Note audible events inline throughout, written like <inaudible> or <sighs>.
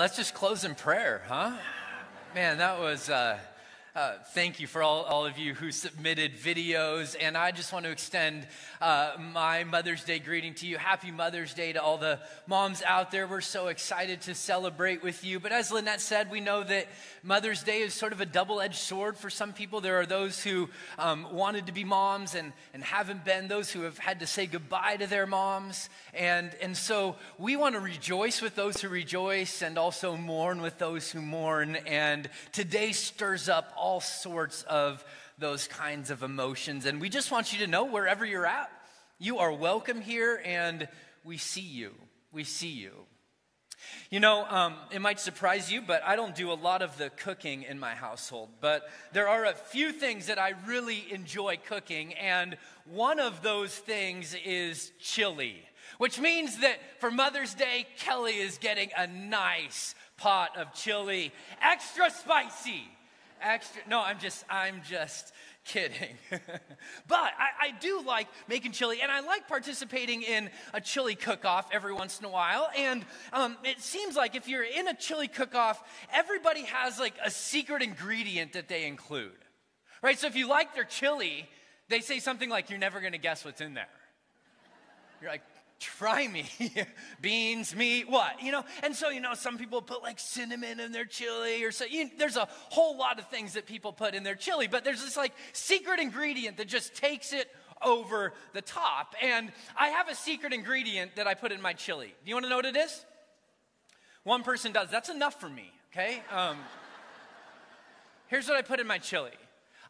let's just close in prayer, huh? Man, that was. Uh, uh, thank you for all, all of you who submitted videos. And I just want to extend uh, my Mother's Day greeting to you. Happy Mother's Day to all the moms out there. We're so excited to celebrate with you. But as Lynette said, we know that Mother's Day is sort of a double edged sword for some people. There are those who um, wanted to be moms and, and haven't been, those who have had to say goodbye to their moms. And, and so we want to rejoice with those who rejoice and also mourn with those who mourn. And today stirs up all sorts of those kinds of emotions. And we just want you to know wherever you're at, you are welcome here and we see you. We see you. You know, um, it might surprise you, but I don't do a lot of the cooking in my household. But there are a few things that I really enjoy cooking, and one of those things is chili, which means that for Mother's Day, Kelly is getting a nice pot of chili, extra spicy extra. No, I'm just, I'm just kidding. <laughs> but I, I, do like making chili, and I like participating in a chili cook-off every once in a while. And um, it seems like if you're in a chili cook-off, everybody has like a secret ingredient that they include, right? So if you like their chili, they say something like, "You're never going to guess what's in there." You're like, try me. <laughs> Beans, meat, what? You know? And so, you know, some people put like cinnamon in their chili or so. You there's a whole lot of things that people put in their chili, but there's this like secret ingredient that just takes it over the top. And I have a secret ingredient that I put in my chili. Do you want to know what it is? One person does. That's enough for me, okay? Um, here's what I put in my chili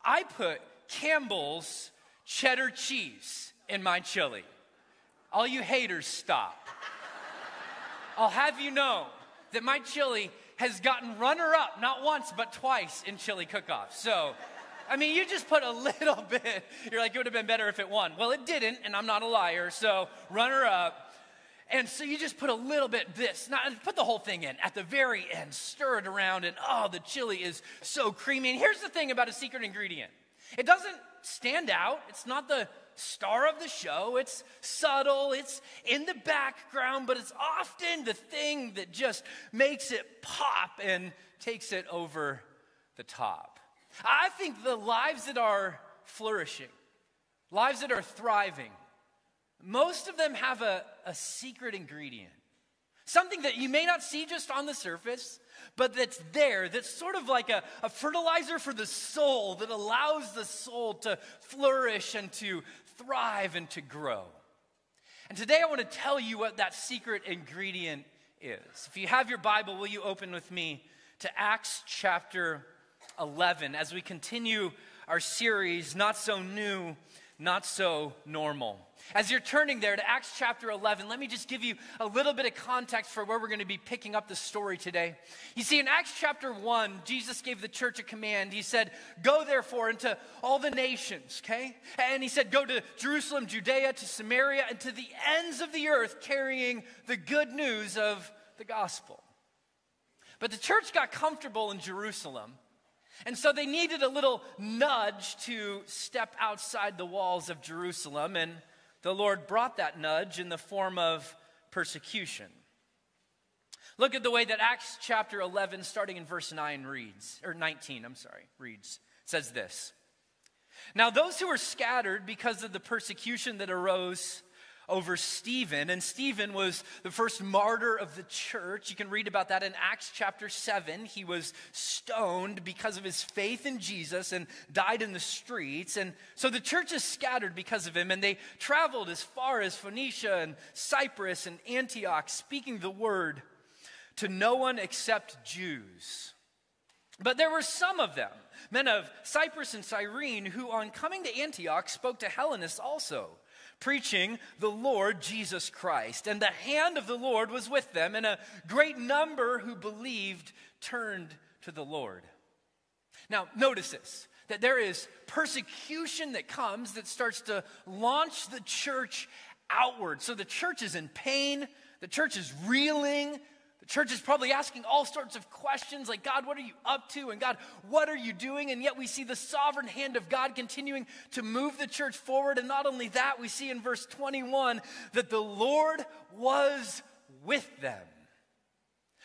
I put Campbell's cheddar cheese in my chili. All you haters, stop. I'll have you know that my chili has gotten runner up not once but twice in chili cook off. So, I mean, you just put a <laughs> little bit. You're like, it would have been better if it won. Well, it didn't, and I'm not a liar. So, runner up. And so you just put a little bit this, not put the whole thing in at the very end, stir it around, and oh, the chili is so creamy. And here's the thing about a secret ingredient it doesn't stand out, it's not the star of the show. It's subtle, it's in the background, but it's often the thing that just makes it pop and takes it over the top. I think the lives that are flourishing, lives that are thriving, most of them have a, a secret ingredient. Something that you may not see just on the surface, but that's there, that's sort of like a, a fertilizer for the soul that allows the soul to flourish and to thrive and to grow. And today I want to tell you what that secret ingredient is. If you have your Bible, will you open with me to Acts chapter 11 as we continue our series, Not So New, Not So Normal. As you're turning there to Acts chapter 11, let me just give you a little bit of context for where we're going to be picking up the story today. You see, in Acts chapter 1, Jesus gave the church a command. He said, Go therefore into all the nations, okay? And he said, Go to Jerusalem, Judea, to Samaria, and to the ends of the earth, carrying the good news of the gospel. But the church got comfortable in Jerusalem. And so they needed a little nudge to step outside the walls of Jerusalem. And the Lord brought that nudge in the form of persecution. Look at the way that Acts chapter 11, starting in verse 9, reads, or 19, I'm sorry, reads. Says this Now, those who were scattered because of the persecution that arose over Stephen. And Stephen was the first martyr of the church. You can read about that in Acts chapter 7. He was stoned because of his faith in Jesus and died in the streets. And so the church is scattered because of him. And they traveled as far as Phoenicia and Cyprus and Antioch, speaking the word to no one except Jews. But there were some of them, men of Cyprus and Cyrene, who on coming to Antioch spoke to Hellenists also preaching the Lord Jesus Christ. And the hand of the Lord was with them, and a great number who believed turned to the Lord. Now, notice this that there is persecution that comes that starts to launch the church outward. So the church is in pain, the church is reeling, church is probably asking all sorts of questions like, God, what are you up to? And God, what are you doing? And yet we see the sovereign hand of God continuing to move the church forward. And not only that, we see in verse 21 that the Lord was with them.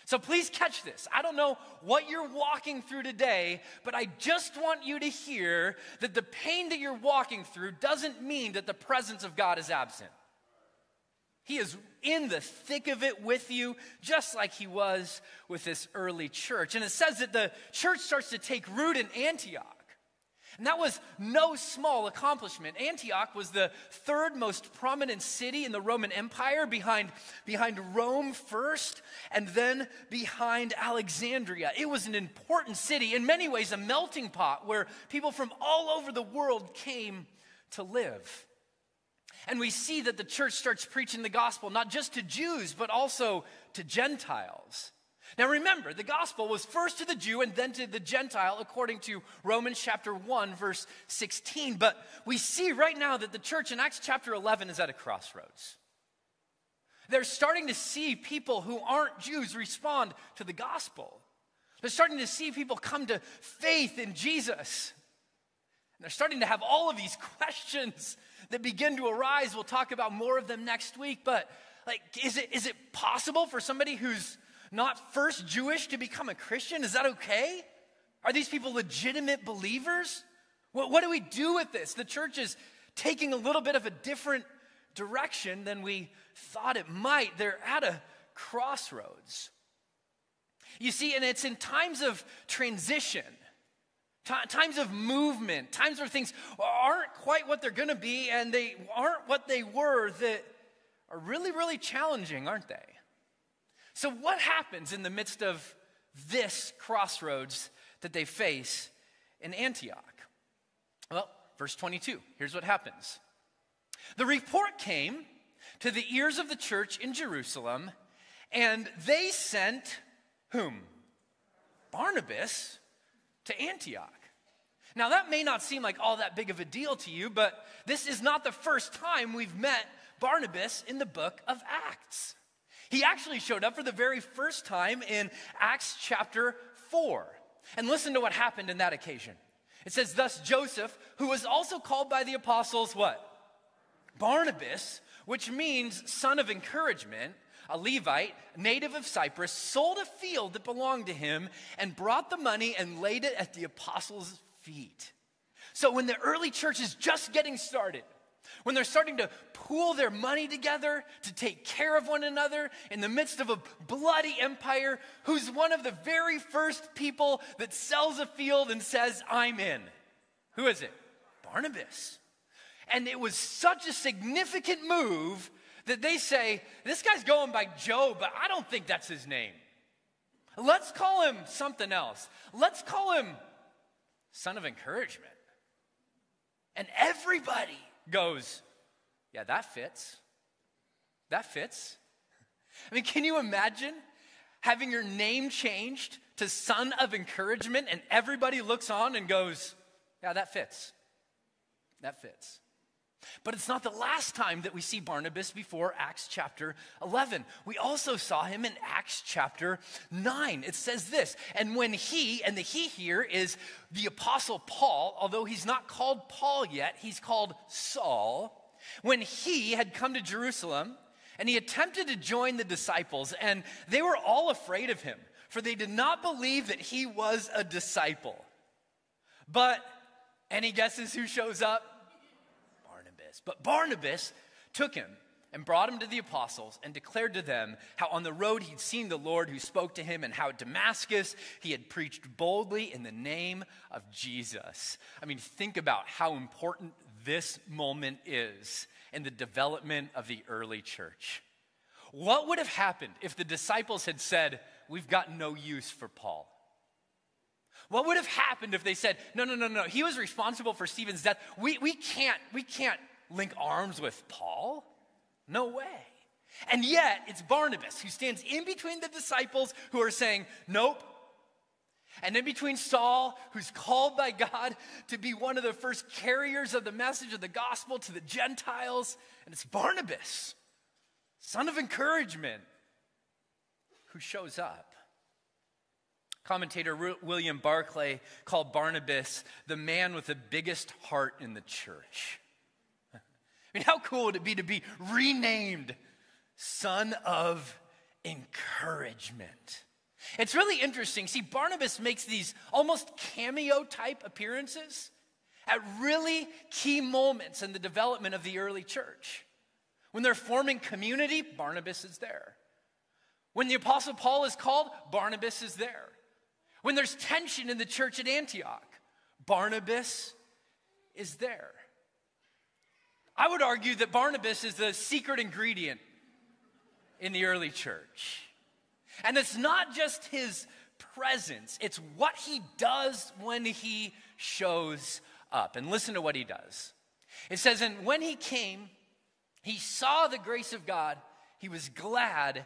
So please catch this. I don't know what you're walking through today, but I just want you to hear that the pain that you're walking through doesn't mean that the presence of God is absent. He is in the thick of it with you, just like he was with this early church. And it says that the church starts to take root in Antioch. And that was no small accomplishment. Antioch was the third most prominent city in the Roman Empire, behind, behind Rome first, and then behind Alexandria. It was an important city, in many ways, a melting pot where people from all over the world came to live. And we see that the church starts preaching the gospel not just to Jews, but also to Gentiles. Now remember, the gospel was first to the Jew and then to the Gentile, according to Romans chapter 1, verse 16. But we see right now that the church in Acts chapter 11 is at a crossroads. They're starting to see people who aren't Jews respond to the gospel. They're starting to see people come to faith in Jesus. And they're starting to have all of these <laughs> questions that begin to arise. We'll talk about more of them next week. But like, is it, is it possible for somebody who's not first Jewish to become a Christian? Is that okay? Are these people legitimate believers? What, what do we do with this? The church is taking a little bit of a different direction than we thought it might. They're at a crossroads. You see, and it's in times of transition, t- times of movement, times where things aren't quite what they're going to be and they aren't what they were that are really, really challenging, aren't they? So, what happens in the midst of this crossroads that they face in Antioch? Well, verse 22, here's what happens. The report came to the ears of the church in Jerusalem, and they sent whom? Barnabas to Antioch. Now, that may not seem like all that big of a deal to you, but this is not the first time we've met Barnabas in the book of Acts. He actually showed up for the very first time in Acts chapter 4. And listen to what happened in that occasion. It says, Thus Joseph, who was also called by the apostles, what? Barnabas, which means son of encouragement, a Levite, native of Cyprus, sold a field that belonged to him and brought the money and laid it at the apostles' feet. So when the early church is just getting started, when they're starting to pool their money together to take care of one another in the midst of a bloody empire, who's one of the very first people that sells a field and says, I'm in? Who is it? Barnabas. And it was such a significant move that they say, This guy's going by Joe, but I don't think that's his name. Let's call him something else. Let's call him Son of Encouragement. And everybody goes, Yeah, that fits. That fits. I mean, can you imagine having your name changed to Son of Encouragement and everybody looks on and goes, Yeah, that fits. That fits. But it's not the last time that we see Barnabas before Acts chapter 11. We also saw him in Acts chapter 9. It says this, and when he, and the he here is the apostle Paul, although he's not called Paul yet, he's called Saul. When he had come to Jerusalem, and he attempted to join the disciples, and they were all afraid of him, for they did not believe that he was a disciple. But any guesses who shows up? Barnabas. But Barnabas took him and brought him to the apostles and declared to them how on the road he'd seen the Lord who spoke to him and how at Damascus he had preached boldly in the name of Jesus. I mean, think about how important this moment is in the development of the early church. What would have happened if the disciples had said, We've got no use for Paul? What would have happened if they said, No, no, no, no, he was responsible for Stephen's death. We, we, can't, we can't link arms with Paul? No way. And yet, it's Barnabas who stands in between the disciples who are saying, Nope. And in between Saul, who's called by God to be one of the first carriers of the message of the gospel to the Gentiles, and it's Barnabas, son of encouragement, who shows up. Commentator William Barclay called Barnabas the man with the biggest heart in the church. I mean, how cool would it be to be renamed Son of Encouragement? It's really interesting. See, Barnabas makes these almost cameo type appearances at really key moments in the development of the early church. When they're forming community, Barnabas is there. When the Apostle Paul is called, Barnabas is there. When there's tension in the church at Antioch, Barnabas is there. I would argue that Barnabas is the secret ingredient in the early church. And it's not just his presence, it's what he does when he shows up. And listen to what he does. It says, And when he came, he saw the grace of God, he was glad,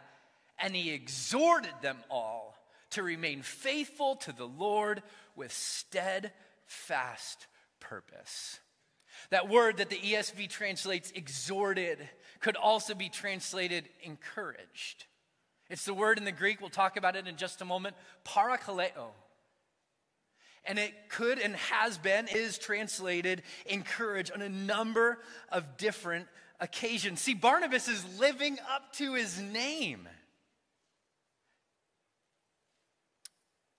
and he exhorted them all to remain faithful to the Lord with steadfast purpose. That word that the ESV translates exhorted could also be translated encouraged. It's the word in the Greek, we'll talk about it in just a moment, parakaleo. And it could and has been, is translated encourage on a number of different occasions. See, Barnabas is living up to his name.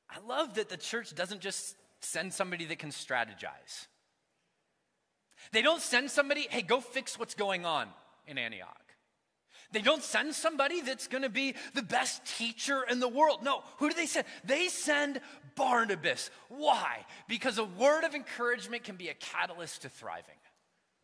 I love that the church doesn't just send somebody that can strategize. They don't send somebody, hey, go fix what's going on in Antioch. They don't send somebody that's going to be the best teacher in the world. No, who do they send? They send Barnabas. Why? Because a word of encouragement can be a catalyst to thriving.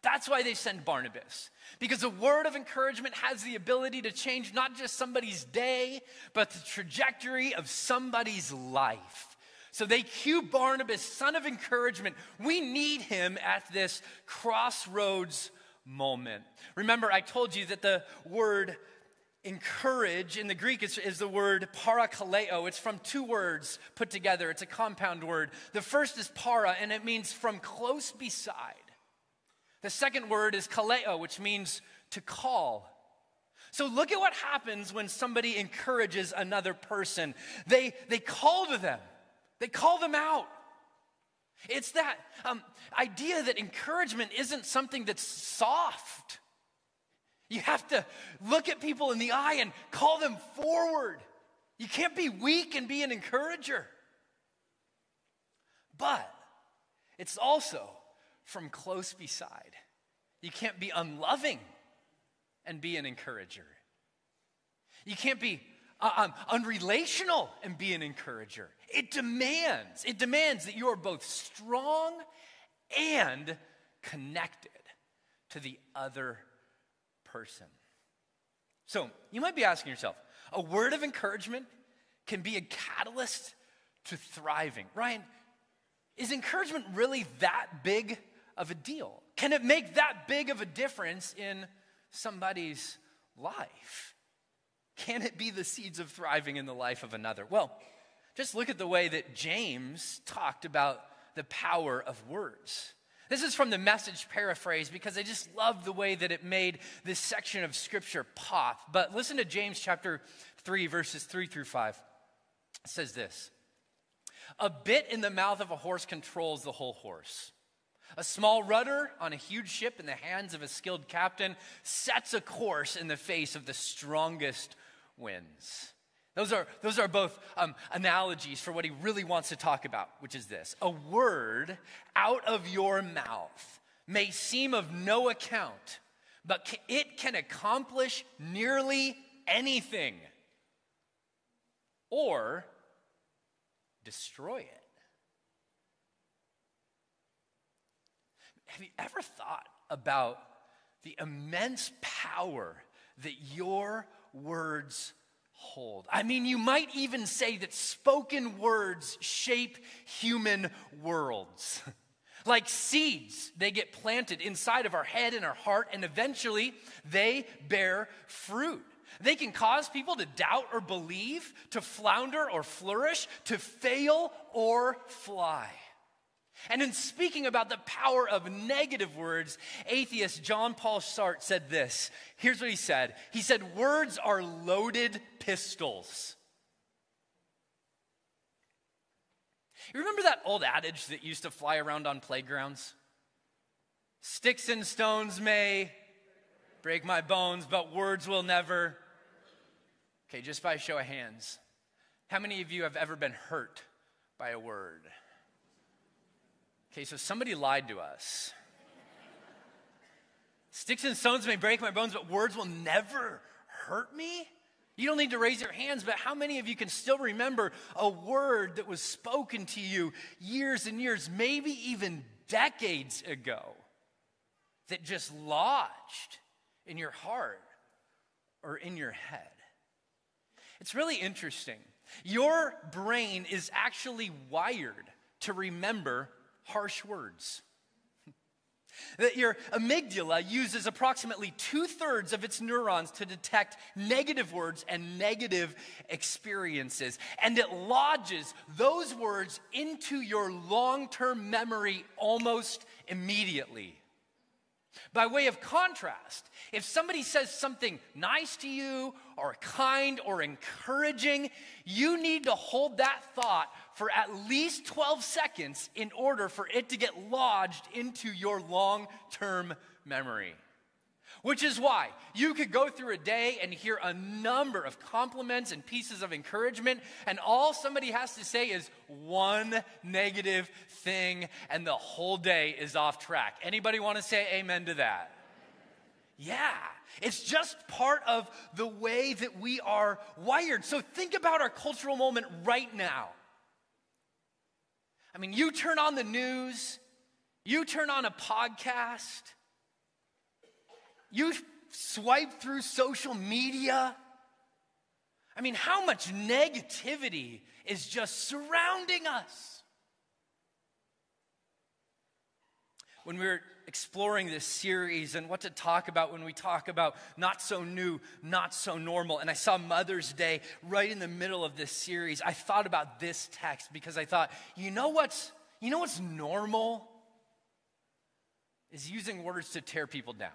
That's why they send Barnabas. Because a word of encouragement has the ability to change not just somebody's day, but the trajectory of somebody's life. So they cue Barnabas, son of encouragement. We need him at this crossroads moment. Remember, I told you that the word encourage in the Greek is, is, the word parakaleo. It's from two words put together, it's a compound word. The first is para, and it means from close beside. The second word is kaleo, which means to call. So look at what happens when somebody encourages another person. They, they call to them, they call them out. It's that um, idea that encouragement isn't something that's soft. You have to look at people in the eye and call them forward. You can't be weak and be an encourager. But it's also from close beside. You can't be unloving and be an encourager. You can't be um, unrelational and be an encourager. It demands, it demands that you are both strong and connected to the other person. So you might be asking yourself, a word of encouragement can be a catalyst to thriving. Ryan, is encouragement really that big of a deal? Can it make that big of a difference in somebody's life? Can it be the seeds of thriving in the life of another? Well, just look at the way that James talked about the power of words. This is from the message paraphrase because I just love the way that it made this section of scripture pop. But listen to James chapter 3, verses 3 through 5. It says this A bit in the mouth of a horse controls the whole horse. A small rudder on a huge ship in the hands of a skilled captain sets a course in the face of the strongest wins. Those are, those are both um, analogies for what he really wants to talk about, which is this a word out of your mouth may seem of no account, but it can accomplish nearly anything or destroy it. Have you ever thought about the immense power that your words hold. I mean, you might even say that spoken words shape human worlds. <laughs> like seeds, they get planted inside of our head and our heart, and eventually they bear fruit. They can cause people to doubt or believe, to flounder or flourish, to fail or fly. And in speaking about the power of negative words, atheist John Paul Sartre said this. Here's what he said He said, Words are loaded pistols. You remember that old adage that used to fly around on playgrounds? Sticks and stones may break my bones, but words will never. Okay, just by show of hands, How many of you have ever been hurt by a word? Okay, so somebody lied to us. Sticks and stones may break my bones, but words will never hurt me? You don't need to raise your hands, but how many of you can still remember a word that was spoken to you years and years, maybe even decades ago, that just lodged in your heart or in your head? It's really interesting. Your brain is actually wired to remember harsh words. <laughs> That your amygdala uses approximately two thirds of its neurons to detect negative words and negative experiences. And it lodges those words into your long term memory almost immediately. By way of contrast, if somebody says something nice to you or kind or encouraging, you need to hold that thought for at least 12 seconds in order for it to get lodged into your long term memory. Which is why you could go through a day and hear a number of compliments and pieces of encouragement, and all somebody has to say is one negative thing, and the whole day is off track. Anybody want to say amen to that? Yeah, it's just part of the way that we are wired. So think about our cultural moment right now. I mean, you turn on the news, you turn on a podcast, you swipe through social media. I mean, how much negativity is just surrounding us? When we were exploring this series and what to talk about when we talk about not so new, not so normal, and I saw Mother's Day right in the middle of this series, I thought about this text because I thought, you know what's, you know what's normal? Is using words to tear people down.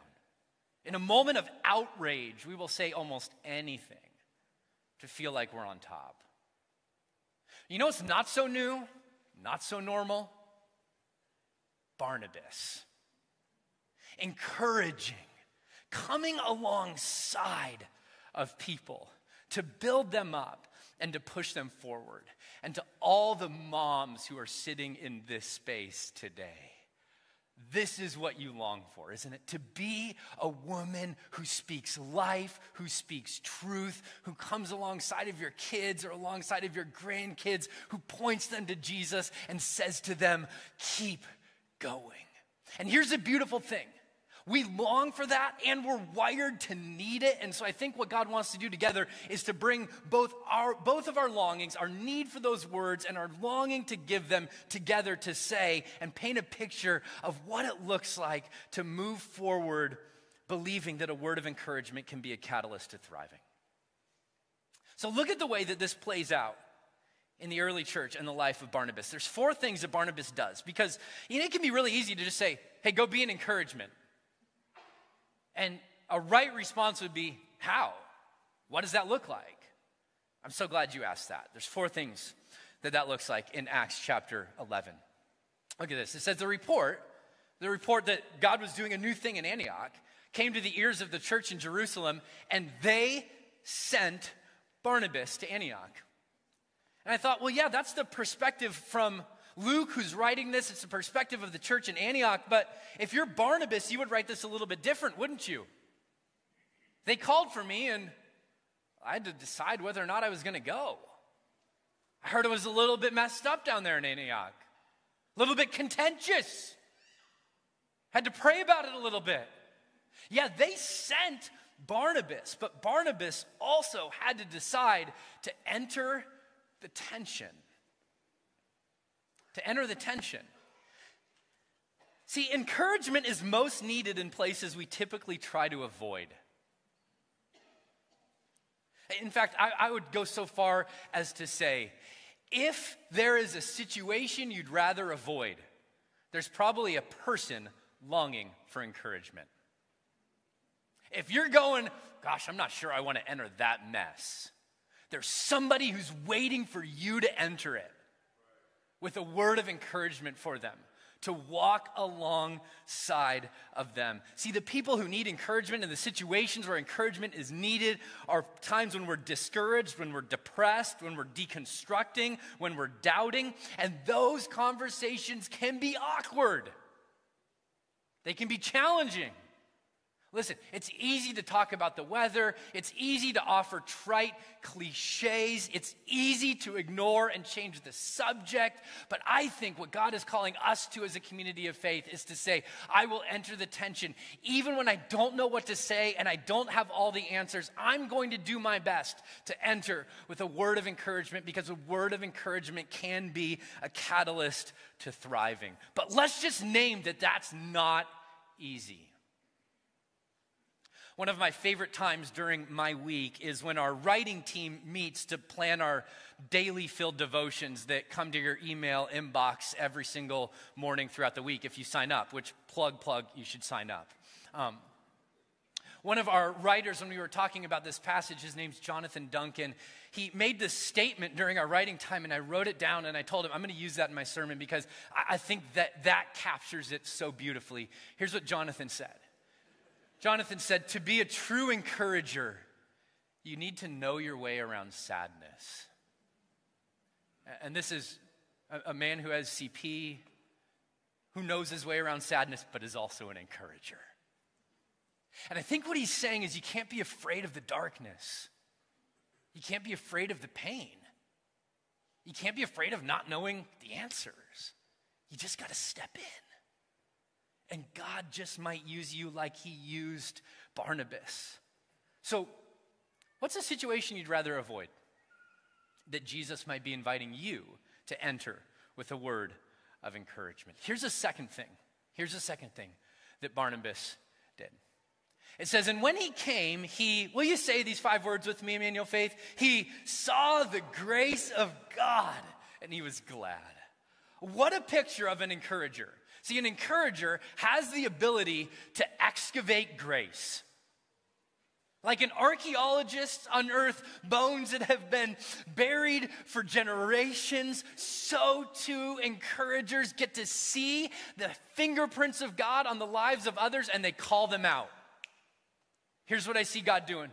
In a moment of outrage, we will say almost anything to feel like we're on top. You know what's not so new, not so normal? Barnabas. Encouraging, coming alongside of people to build them up and to push them forward. And to all the moms who are sitting in this space today, this is what you long for, isn't it? To be a woman who speaks life, who speaks truth, who comes alongside of your kids or alongside of your grandkids, who points them to Jesus and says to them, Keep going. And here's a beautiful thing we long for that and we're wired to need it. And so I think what God wants to do together is to bring both our both of our longings, our need for those words and our longing to give them together to say and paint a picture of what it looks like to move forward believing that a word of encouragement can be a catalyst to thriving. So look at the way that this plays out in the early church and the life of Barnabas. There's four things that Barnabas does because you know, it can be really easy to just say, hey, go be an encouragement. And a right response would be, How? What does that look like? I'm so glad you asked that. There's four things that that looks like in Acts chapter 11. Look at this. It says the report, the report that God was doing a new thing in Antioch, came to the ears of the church in Jerusalem, and they sent Barnabas to Antioch. And I thought, well, yeah, that's the perspective from Luke, who's writing this, it's the perspective of the church in Antioch. But if you're Barnabas, you would write this a little bit different, wouldn't you? They called for me, and I had to decide whether or not I was going to go. I heard it was a little bit messed up down there in Antioch, a little bit contentious. Had to pray about it a little bit. Yeah, they sent Barnabas, but Barnabas also had to decide to enter the tension to enter the tension. See, encouragement is most needed in places we typically try to avoid. In fact, I, I, would go so far as to say if there is a situation you'd rather avoid, there's probably a person longing for encouragement. If you're going, gosh, I'm not sure I want to enter that mess, there's somebody who's waiting for you to enter it with a word of encouragement for them to walk alongside of them. See, the people who need encouragement and the situations where encouragement is needed are times when we're discouraged, when we're depressed, when we're deconstructing, when we're doubting, and those conversations can be awkward. They can be challenging. Listen, it's easy to talk about the weather. It's easy to offer trite cliches. It's easy to ignore and change the subject. But I think what God is calling us to as a community of faith is to say, I will enter the tension. Even when I don't know what to say and I don't have all the answers, I'm going to do my best to enter with a word of encouragement because a word of encouragement can be a catalyst to thriving. But let's just name that that's not easy. One of my favorite times during my week is when our writing team meets to plan our daily filled devotions that come to your email inbox every single morning throughout the week if you sign up, which plug, plug, you should sign up. Um, one of our writers, when we were talking about this passage, his name's Jonathan Duncan. He made this statement during our writing time, and I wrote it down and I told him, I'm going to use that in my sermon because I think that that captures it so beautifully. Here's what Jonathan said Jonathan said, To be a true encourager, you need to know your way around sadness. And this is a, man who has CP, who knows his way around sadness, but is also an encourager. And I think what he's saying is you can't be afraid of the darkness. You can't be afraid of the pain. You can't be afraid of not knowing the answers. You just got to step in. And God just might use you like he used Barnabas. So, what's a situation you'd rather avoid? That Jesus might be inviting you to enter with a word of encouragement. Here's a second thing. Here's a second thing that Barnabas did. It says, and when he came, he, will you say these five words with me, Emmanuel Faith? He saw the grace of God and he was glad. What a picture of an encourager. See, an encourager has the ability to excavate grace. Like an archaeologist unearth bones that have been buried for generations, so too encouragers get to see the fingerprints of God on the lives of others and they call them out. Here's what I see God doing.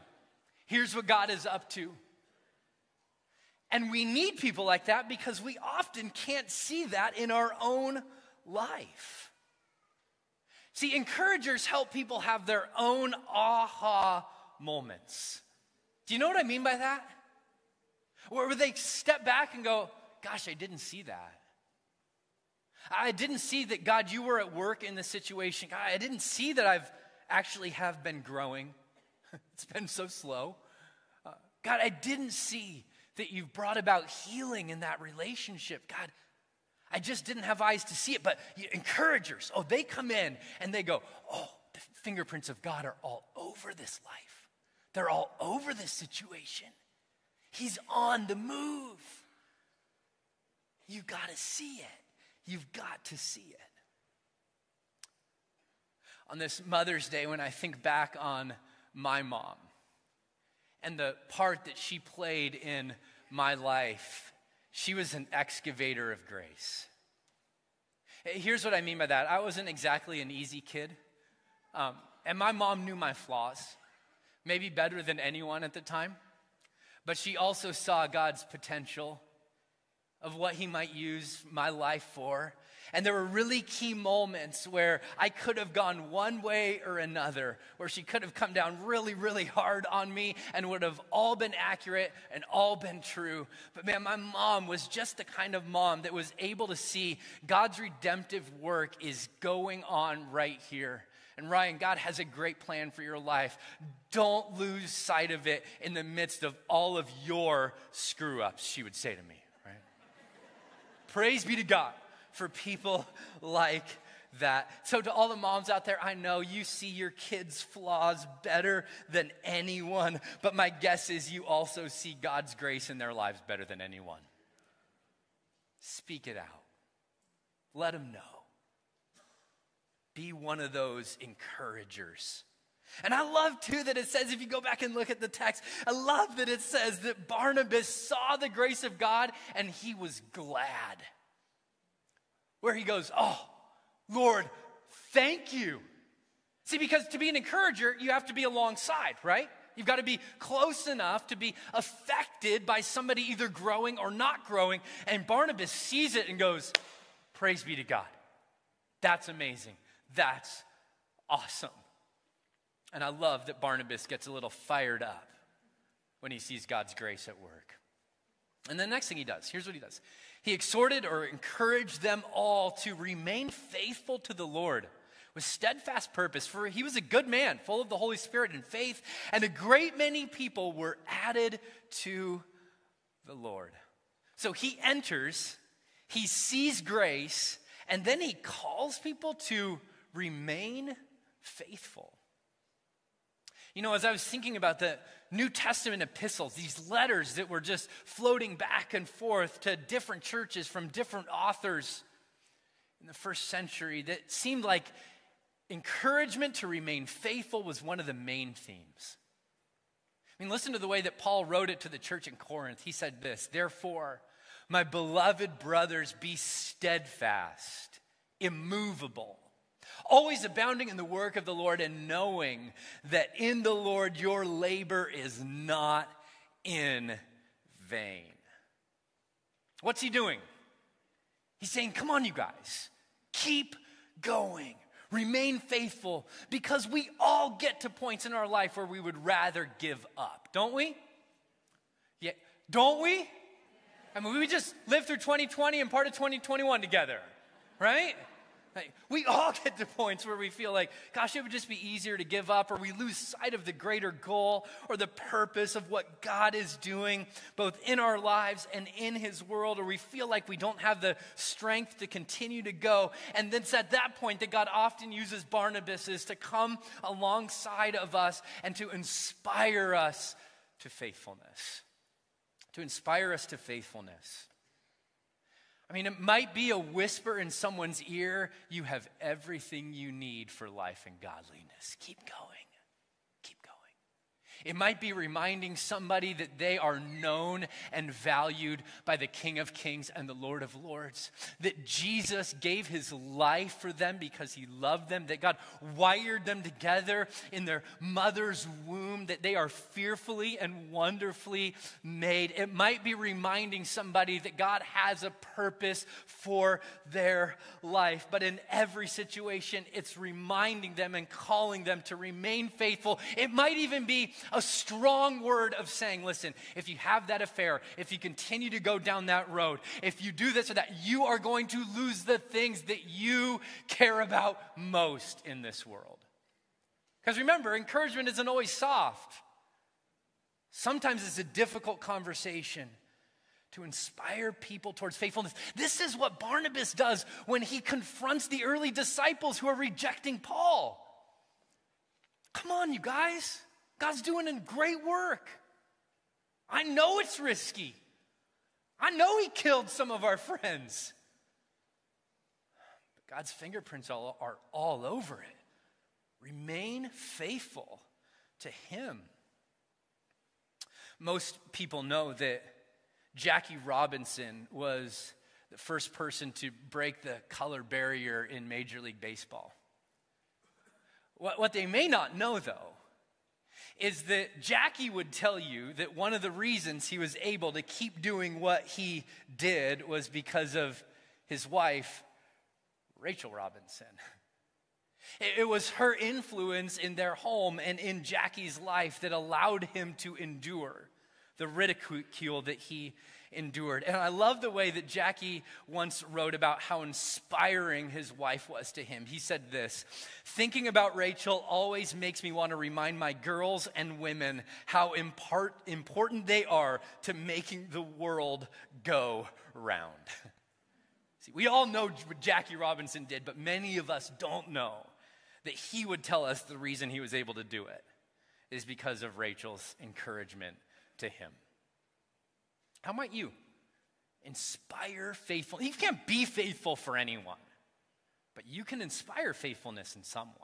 Here's what God is up to. And we need people like that because we often can't see that in our own life. See, encouragers help people have their own aha moments. Do you know what I mean by that? Where they step back and go, Gosh, I didn't see that. I didn't see that, God, you were at work in this situation. God, I didn't see that I've actually have been growing. <laughs> it's been so slow. Uh, God, I didn't see that you've brought about healing in that relationship. God, I just didn't have eyes to see it. But encouragers, oh, they come in and they go, oh, the fingerprints of God are all over this life. They're all over this situation. He's on the move. You got to see it. You've got to see it. On this Mother's Day, when I think back on my mom and the part that she played in my life, she was an excavator of grace. Here's what I mean by that I wasn't exactly an easy kid. Um, and my mom knew my flaws, maybe better than anyone at the time. But she also saw God's potential of what He might use my life for. And there were really key moments where I could have gone one way or another, where she could have come down really, really hard on me and would have all been accurate and all been true. But man, my mom was just the kind of mom that was able to see God's redemptive work is going on right here. And Ryan, God has a great plan for your life. Don't lose sight of it in the midst of all of your screw ups, she would say to me, right? Praise be to God for people like that. So, to all the moms out there, I know you see your kids' flaws better than anyone, but my guess is you also see God's grace in their lives better than anyone. Speak it out, let them know. Be one of those encouragers. And I love too that it says, if you go back and look at the text, I love that it says that Barnabas saw the grace of God and he was glad where he goes, Oh, Lord, thank you. See, because to be an encourager, you have to be alongside, right? You've got to be close enough to be affected by somebody either growing or not growing. And Barnabas sees it and goes, Praise be to God. That's amazing. That's awesome. And I love that Barnabas gets a little fired up when he sees God's grace at work. And the next thing he does, here's what he does he exhorted or encouraged them all to remain faithful to the Lord with steadfast purpose, for he was a good man, full of the Holy Spirit and faith, and a great many people were added to the Lord. So he enters, he sees grace, and then he calls people to remain faithful. You know, as I was thinking about the New Testament epistles, these letters that were just floating back and forth to different churches from different authors in the first century, that seemed like encouragement to remain faithful was one of the main themes. I mean, listen to the way that Paul wrote it to the church in Corinth. He said this Therefore, my beloved brothers, be steadfast, immovable always abounding in the work of the Lord and knowing that in the Lord your labor is not in vain. What's he doing? He's saying, Come on, you guys, keep going. Remain faithful because we all get to points in our life where we would rather give up, don't we? Yeah, don't we? I mean, we just lived through 2020 and part of 2021 together, right? We all get to points where we feel like, gosh, it would just be easier to give up, or we lose sight of the greater goal or the purpose of what God is doing, both in our lives and in His world, or we feel like we don't have the strength to continue to go. And then it's at that point that God often uses Barnabas to come alongside of us and to inspire us to faithfulness. To inspire us to faithfulness. I mean, it might be a whisper in someone's ear you have everything you need for life and godliness. Keep going. It might be reminding somebody that they are known and valued by the King of Kings and the Lord of Lords. That Jesus gave his life for them because he loved them. That God wired them together in their mother's womb. That they are fearfully and wonderfully made. It might be reminding somebody that God has a purpose for their life. But in every situation, it's reminding them and calling them to remain faithful. It might even be a strong word of saying, listen, if you have that affair, if you continue to go down that road, if you do this or that, you are going to lose the things that you care about most in this world. Because remember, encouragement isn't always soft. Sometimes it's a difficult conversation to inspire people towards faithfulness. This is what Barnabas does when he confronts the early disciples who are rejecting Paul. Come on, you guys. God's doing a great work. I know it's risky. I know He killed some of our friends. But God's fingerprints all, are all over it. Remain faithful to Him. Most people know that Jackie Robinson was the first person to break the color barrier in Major League Baseball. What, what they may not know, though, is that Jackie would tell you that one of the reasons he was able to keep doing what he did was because of his wife, Rachel Robinson. It was her influence in their home and in Jackie's life that allowed him to endure the ridicule that he endured. And I love the way that Jackie once wrote about how inspiring his wife was to him. He said this Thinking about Rachel always makes me want to remind my girls and women how impart, important they are to making the world go round. <laughs> See, we all know what Jackie Robinson did, but many of us don't know that he would tell us the reason he was able to do it is because of Rachel's encouragement to him. How might you inspire faithfulness? You can't be faithful for anyone, but you can inspire faithfulness in someone.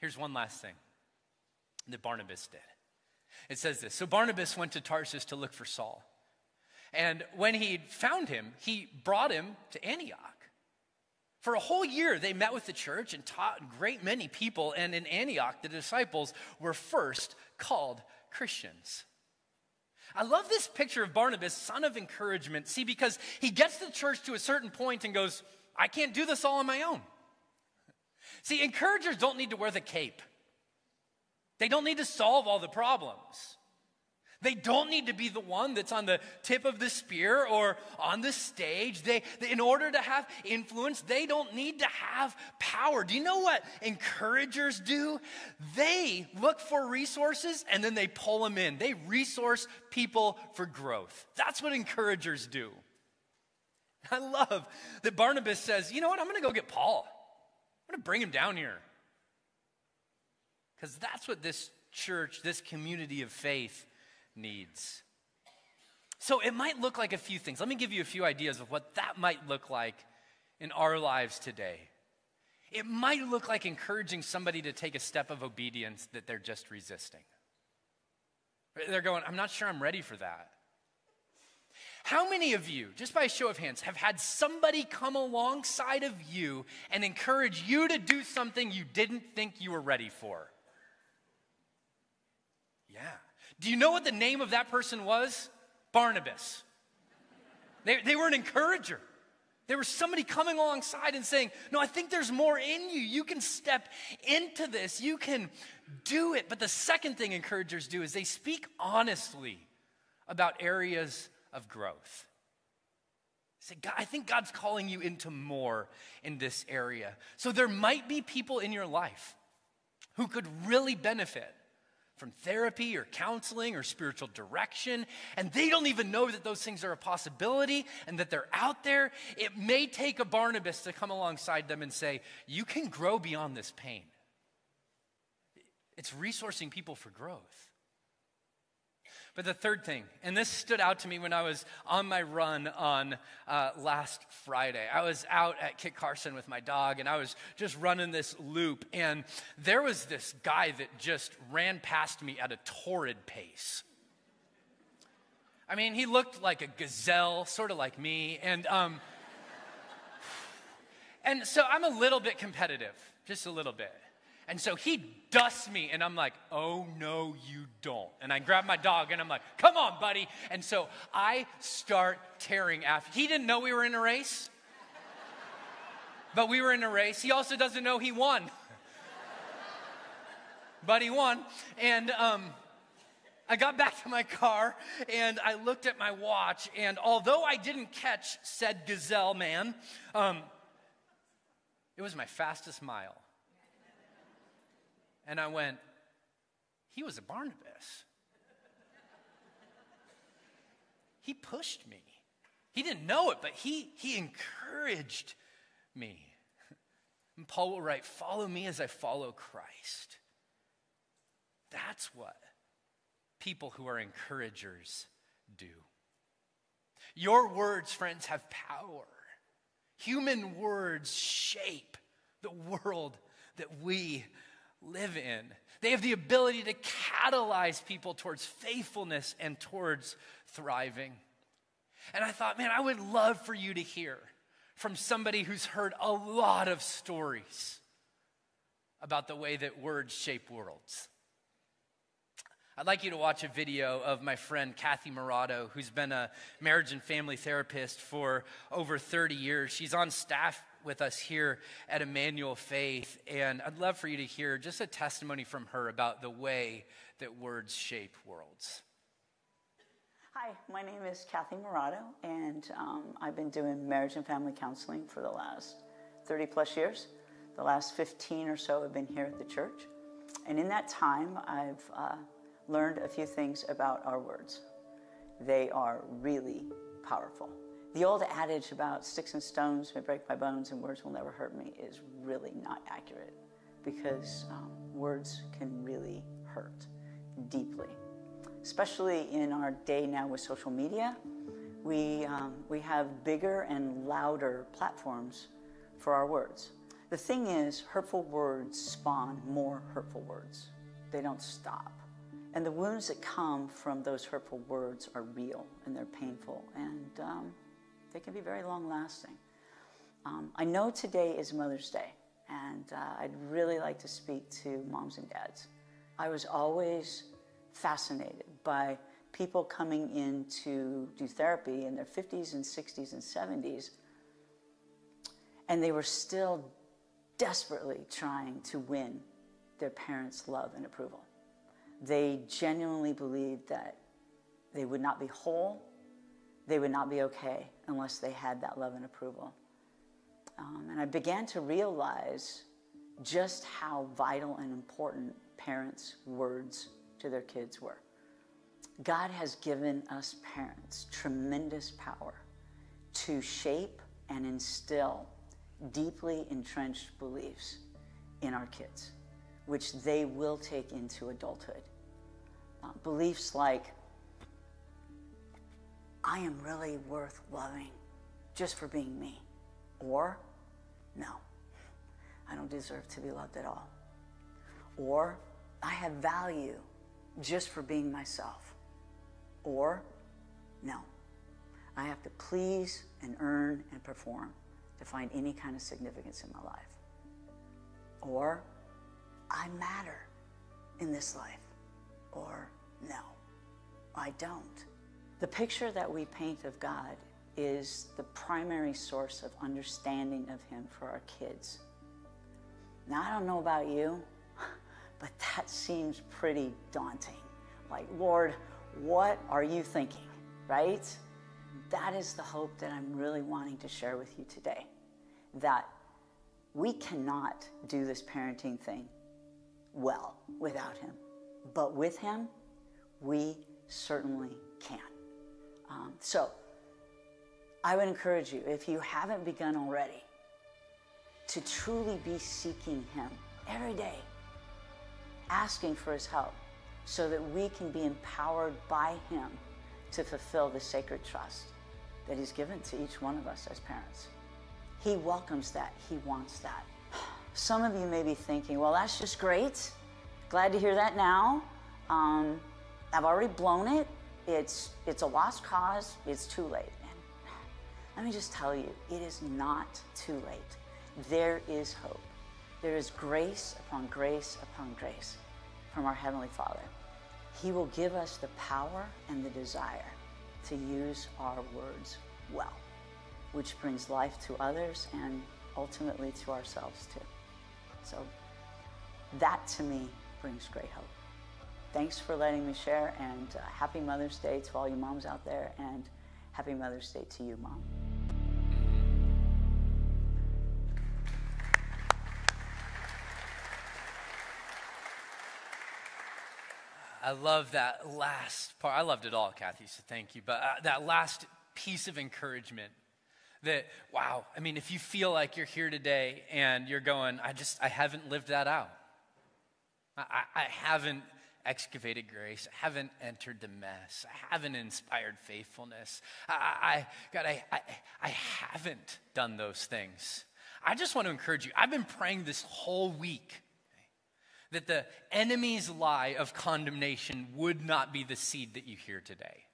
Here's one last thing that Barnabas did. It says this So Barnabas went to Tarsus to look for Saul. And when he found him, he brought him to Antioch. For a whole year, they met with the church and taught great many people. And in Antioch, the disciples were first called Christians. I love this picture of Barnabas, son of encouragement. See, because he gets the church to a certain point and goes, I can't do this all on my own. See, encouragers don't need to wear the cape, they don't need to solve all the problems. They don't need to be the one that's on the tip of the spear or on the stage. They, in order to have influence, they don't need to have power. Do you know what encouragers do? They look for resources and then they pull them in. They resource people for growth. That's what encouragers do. I love that Barnabas says, you know what? I'm going to go get Paul. I'm going to bring him down here. Because that's what this church, this community of faith, needs. So it might look like a few things. Let me give you a few ideas of what that might look like in our lives today. It might look like encouraging somebody to take a step of obedience that they're just resisting. They're going, I'm not sure I'm ready for that. How many of you, just by a show of hands, have had somebody come alongside of you and encourage you to do something you didn't think you were ready for? Yeah. Do you know what the name of that person was? Barnabas. They, they were an encourager. There was somebody coming alongside and saying, No, I think there's more in you. You can step into this, you can do it. But the second thing encouragers do is they speak honestly about areas of growth. Say, God, I think God's calling you into more in this area. So there might be people in your life who could really benefit from therapy or counseling or spiritual direction, and they don't even know that those things are a possibility and that they're out there, it may take a Barnabas to come alongside them and say, You can grow beyond this pain. It's resourcing people for growth. But the third thing, and this stood out to me when I was on my run on uh, last Friday. I was out at Kit Carson with my dog, and I was just running this loop, and there was this guy that just ran past me at a torrid pace. I mean, he looked like a gazelle, sort of like me, and um, <sighs> and so I'm a little bit competitive, just a little bit. And so he dusts me, and I'm like, oh, no, you don't. And I grab my dog, and I'm like, come on, buddy. And so I start tearing after. He didn't know we were in a race, but we were in a race. He also doesn't know he won, but he won. And, um, I got back to my car and I looked at my watch, and although I didn't catch said gazelle man, um, it was my fastest mile. And I went, he was a Barnabas. he pushed me. He didn't know it, but he, he encouraged me. And Paul will write, Follow me as I follow Christ. That's what people who are encouragers do. Your words, friends, have power. Human words shape the world that we live in. They have the ability to catalyze people towards faithfulness and towards thriving. And I thought, man, I would love for you to hear from somebody who's heard a lot of stories about the way that words shape worlds. I'd like you to watch a video of my friend Kathy Morado, who's been a marriage and family therapist for over 30 years. She's on staff with us here at Emmanuel Faith. And I'd love for you to hear just a testimony from her about the way that words shape worlds. Hi, my name is Kathy Morado, and um, I've been doing marriage and family counseling for the last 30 plus years. The last 15 or so have been here at the church. And in that time, I've uh, learned a few things about our words. They are really powerful. The old adage about sticks and stones may break my bones and words will never hurt me is really not accurate because um, words can really hurt deeply. Especially in our day now with social media, we, um, we have bigger and louder platforms for our words. The thing is, hurtful words spawn more hurtful words. They don't stop. And the wounds that come from those hurtful words are real and they're painful. And um, they can be very long lasting. Um, I know today is Mother's Day, and uh, I'd really like to speak to moms and dads. I was always fascinated by people coming in to do therapy in their 50s and 60s and 70s, and they were still desperately trying to win their parents' love and approval. They genuinely believed that they would not be whole, they would not be okay unless they had that love and approval. Um, and I began to realize just how vital and important parents' words to their kids were. God has given us parents tremendous power to shape and instill deeply entrenched beliefs in our kids, which they will take into adulthood. Uh, beliefs like, I am really worth loving just for being me. Or, no, I don't deserve to be loved at all. Or, I have value just for being myself. Or, no, I have to please and earn and perform to find any kind of significance in my life. Or, I matter in this life. Or, no, I don't. The picture that we paint of God is the primary source of understanding of Him for our kids. Now, I don't know about you, <laughs> but that seems pretty daunting. Like, Lord, what are you thinking, right? That is the hope that I'm really wanting to share with you today. That we cannot do this parenting thing well without Him. But with Him, we certainly can. Um, so, I would encourage you, if you haven't begun already, to truly be seeking Him every day, asking for His help, so that we can be empowered by Him to fulfill the sacred trust that He's given to each one of us as parents. He welcomes that, He wants that. <sighs> Some of you may be thinking, well, that's just great. Glad to hear that now. Um, I've already blown it. It's, it's a lost cause. It's too late. Let me just tell you, it is not too late. There is hope. There is grace upon grace upon grace from our Heavenly Father. He will give us the power and the desire to use our words well, which brings life to others and ultimately to ourselves too. So that to me brings great hope. Thanks for letting me share and uh, happy Mother's Day to all you moms out there and happy Mother's Day to you, Mom. I love that last part. I loved it all, Kathy, so thank you. But uh, that last piece of encouragement that, wow, I mean, if you feel like you're here today and you're going, I just, I haven't lived that out. I, I haven't excavated grace. I haven't entered the mess. I haven't inspired faithfulness. I, I God, I, I, I haven't done those things. I just want to encourage you. I've been praying this whole week that the enemy's lie of condemnation would not be the seed that you hear today.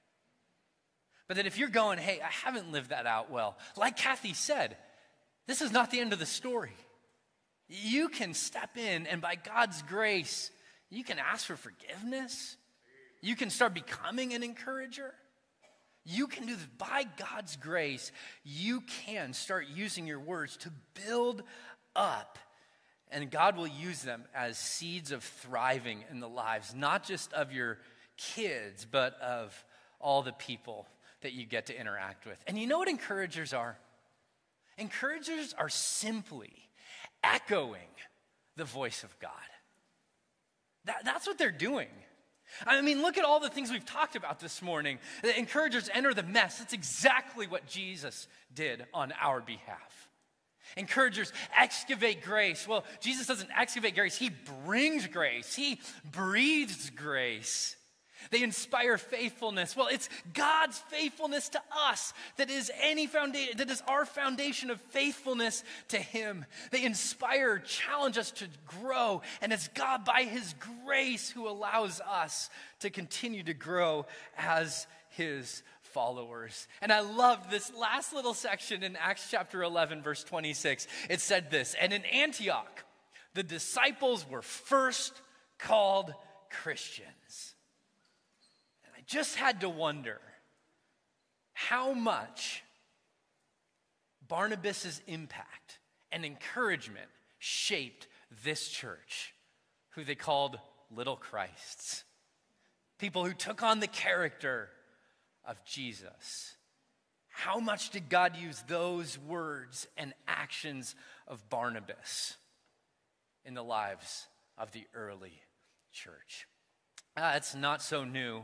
But that if you're going, hey, I haven't lived that out well, like Kathy said, this is not the end of the story. You can step in and by God's grace, you can ask for forgiveness. You can start becoming an encourager. You can do this by God's grace. You can start using your words to build up and God will use them as seeds of thriving in the lives, not just of your kids, but of all the people that you get to interact with. And you know what encouragers are? Encouragers are simply echoing the voice of God. That, that's what they're doing. I mean, look at all the things we've talked about this morning. The encouragers enter the mess. That's exactly what Jesus did on our behalf. Encouragers excavate grace. Well, Jesus doesn't excavate grace, He brings grace, He breathes grace. They inspire faithfulness. Well, it's God's faithfulness to us that is any foundation that is our foundation of faithfulness to him. They inspire, challenge us to grow, and it's God by his grace who allows us to continue to grow as his followers. And I love this last little section in Acts chapter 11, verse 26. It said this And in Antioch, the disciples were first called Christians. Just had to wonder how much Barnabas' impact and encouragement shaped this church, who they called Little Christs. People who took on the character of Jesus. How much did God use those words and actions of Barnabas in the lives of the early church? Uh, it's not so new.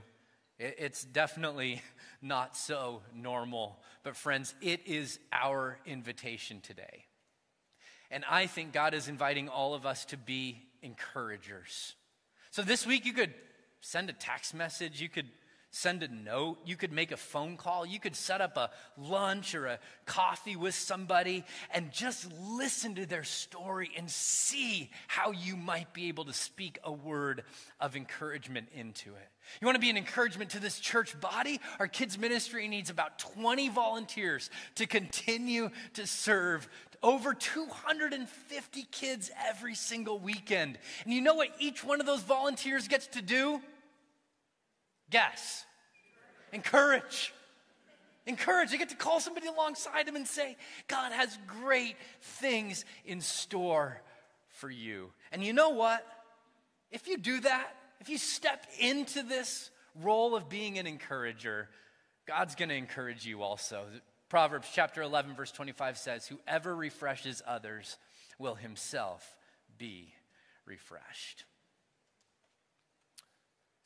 It's definitely <laughs> not so normal. But, friends, it is our invitation today. And I think God is inviting all of us to be encouragers. So, this week, you could send a text message, you could send a note, you could make a phone call, you could set up a lunch or a coffee with somebody and just listen to their story and see how you might be able to speak a word of encouragement into it. You want to be an encouragement to this church body? Our kids' ministry needs about 20 volunteers to continue to serve over 250 kids every single weekend. And you know what each one of those volunteers gets to do? Guess. Encourage. Encourage. You get to call somebody alongside them and say, God has great things in store for you. And you know what? If you do that, if you step into this role of being an encourager, God's going to encourage you also. Proverbs chapter 11, verse 25 says, Whoever refreshes others will himself be refreshed.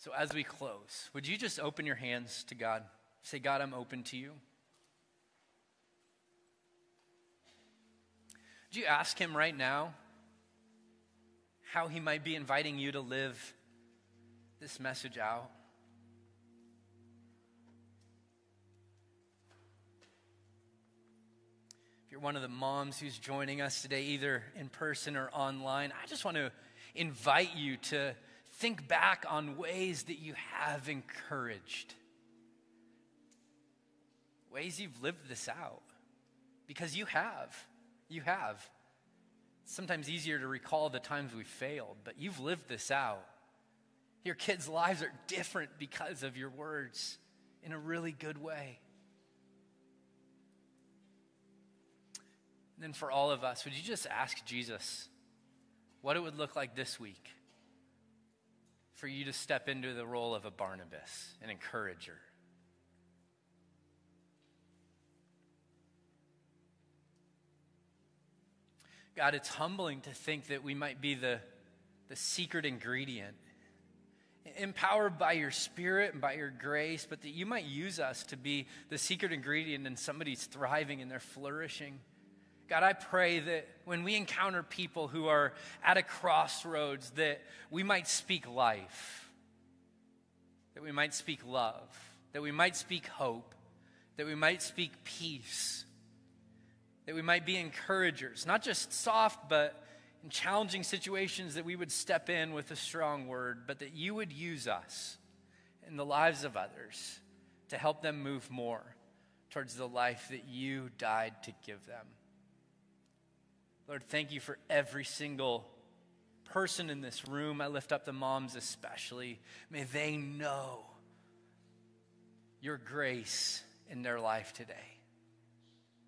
So, as we close, would you just open your hands to God? Say, God, I'm open to you. Would you ask Him right now how He might be inviting you to live this message out? If you're one of the moms who's joining us today, either in person or online, I just want to invite you to think back on ways that you have encouraged, ways you've lived this out. Because you have. You have. It's sometimes easier to recall the times we failed, but you've lived this out. Your kids' lives are different because of your words in a really good way. And then for all of us, would you just ask Jesus what it would look like this week? For you to step into the role of a Barnabas, an encourager. God, it's humbling to think that we might be the, the secret ingredient, empowered by your spirit and by your grace, but that you might use us to be the secret ingredient in somebody's thriving and they're flourishing. God, I pray that when we encounter people who are at a crossroads, that we might speak life, that we might speak love, that we might speak hope, that we might speak peace, that we might be encouragers, not just soft, but in challenging situations, that we would step in with a strong word, but that you would use us in the lives of others to help them move more towards the life that you died to give them. Lord, thank you for every single person in this room. I lift up the moms especially. May they know your grace in their life today.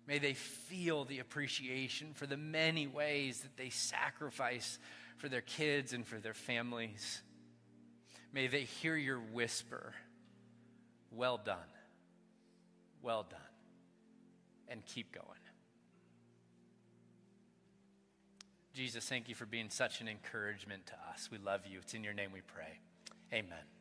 May they feel the appreciation for the many ways that they sacrifice for their kids and for their families. May they hear your whisper, Well done, well done, and keep going. Jesus, thank you for being such an encouragement to us. We love you. It's in your name we pray. Amen.